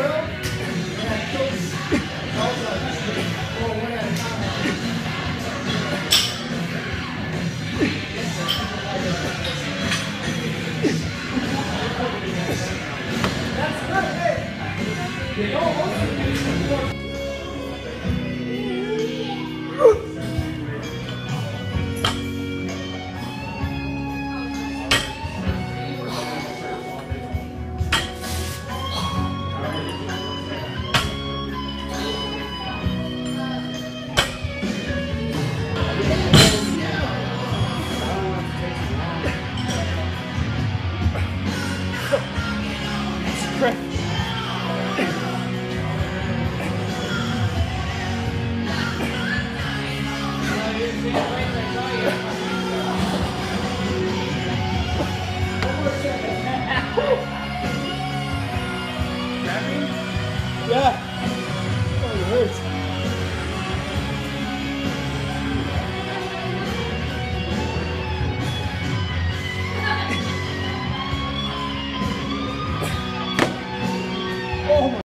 Well. Crap. Yeah.